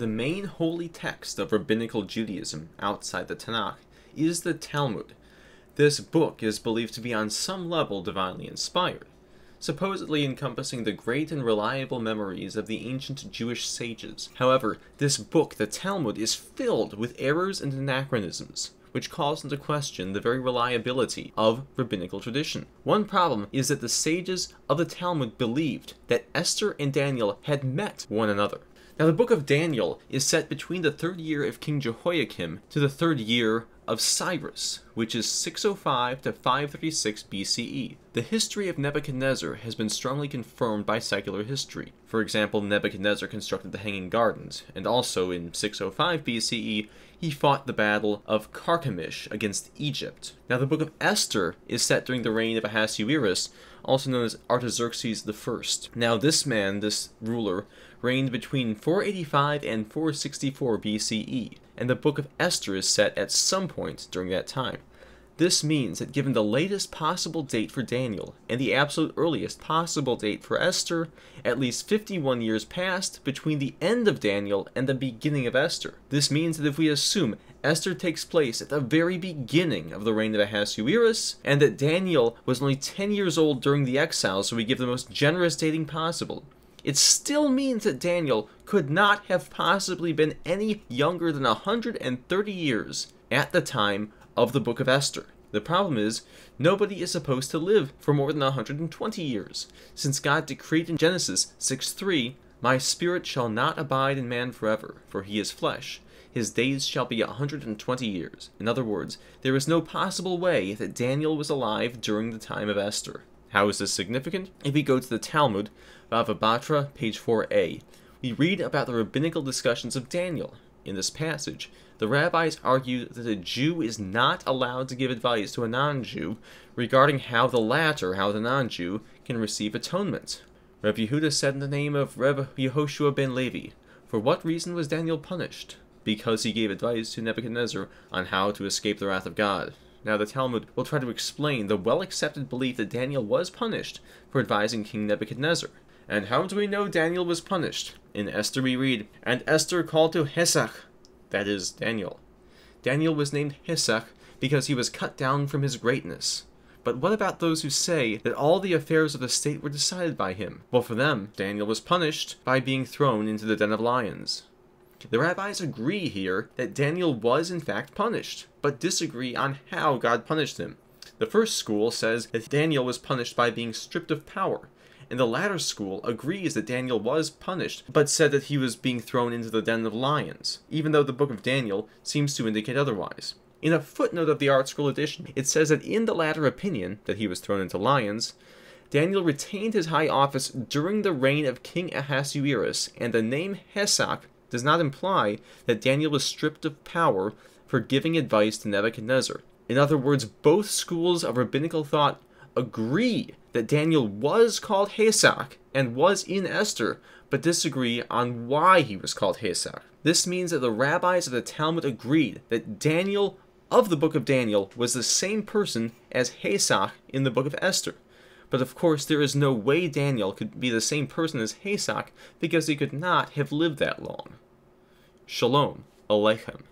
The main holy text of rabbinical Judaism outside the Tanakh is the Talmud. This book is believed to be on some level divinely inspired, supposedly encompassing the great and reliable memories of the ancient Jewish sages. However, this book, the Talmud, is filled with errors and anachronisms which calls into question the very reliability of rabbinical tradition. One problem is that the sages of the Talmud believed that Esther and Daniel had met one another. Now, the book of Daniel is set between the third year of King Jehoiakim to the third year of Cyrus, which is 605 to 536 BCE. The history of Nebuchadnezzar has been strongly confirmed by secular history. For example, Nebuchadnezzar constructed the Hanging Gardens, and also in 605 BCE, he fought the Battle of Carchemish against Egypt. Now, the book of Esther is set during the reign of Ahasuerus, also known as Artaxerxes I. Now, this man, this ruler, reigned between 485 and 464 BCE, and the Book of Esther is set at some point during that time. This means that given the latest possible date for Daniel and the absolute earliest possible date for Esther, at least 51 years passed between the end of Daniel and the beginning of Esther. This means that if we assume Esther takes place at the very beginning of the reign of Ahasuerus, and that Daniel was only 10 years old during the exile, so we give the most generous dating possible, it still means that Daniel could not have possibly been any younger than 130 years at the time of the Book of Esther. The problem is, nobody is supposed to live for more than 120 years, since God decreed in Genesis 6:3, My spirit shall not abide in man forever, for he is flesh. His days shall be a 120 years. In other words, there is no possible way that Daniel was alive during the time of Esther. How is this significant? If we go to the Talmud, Bava Batra, page 4a, we read about the rabbinical discussions of Daniel. In this passage, the rabbis argue that a Jew is not allowed to give advice to a non Jew regarding how the latter, how the non Jew, can receive atonement. Rav Yehuda said in the name of Rav Yehoshua ben Levi, For what reason was Daniel punished? Because he gave advice to Nebuchadnezzar on how to escape the wrath of God. Now, the Talmud will try to explain the well accepted belief that Daniel was punished for advising King Nebuchadnezzar. And how do we know Daniel was punished? In Esther, we read, And Esther called to Hasach, that is, Daniel. Daniel was named Hasach because he was cut down from his greatness. But what about those who say that all the affairs of the state were decided by him? Well, for them, Daniel was punished by being thrown into the den of lions. The rabbis agree here that Daniel was in fact punished, but disagree on how God punished him. The first school says that Daniel was punished by being stripped of power, and the latter school agrees that Daniel was punished, but said that he was being thrown into the den of lions, even though the book of Daniel seems to indicate otherwise. In a footnote of the ArtScroll edition, it says that in the latter opinion, that he was thrown into lions, Daniel retained his high office during the reign of King Ahasuerus, and the name Hasach does not imply that Daniel was stripped of power for giving advice to Nebuchadnezzar. In other words, both schools of rabbinical thought agree that Daniel was called Hasach and was in Esther, but disagree on why he was called Hasach. This means that the rabbis of the Talmud agreed that Daniel of the book of Daniel was the same person as Hasach in the book of Esther. But of course, there is no way Daniel could be the same person as Hasach because he could not have lived that long. Shalom Aleichem.